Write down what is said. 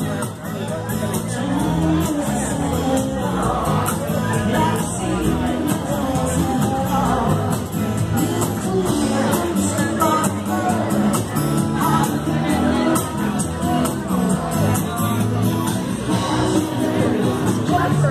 Yeah.